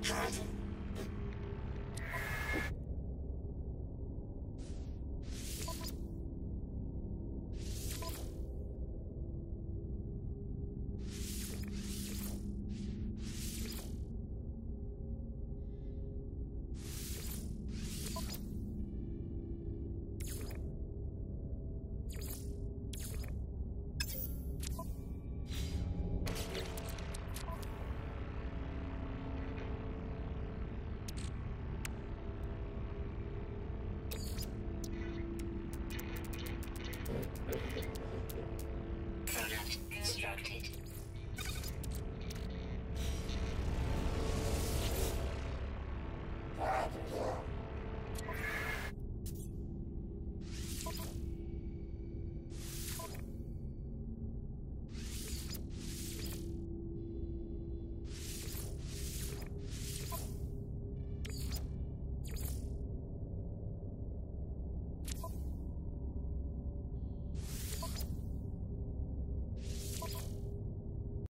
Cut! Product instructed.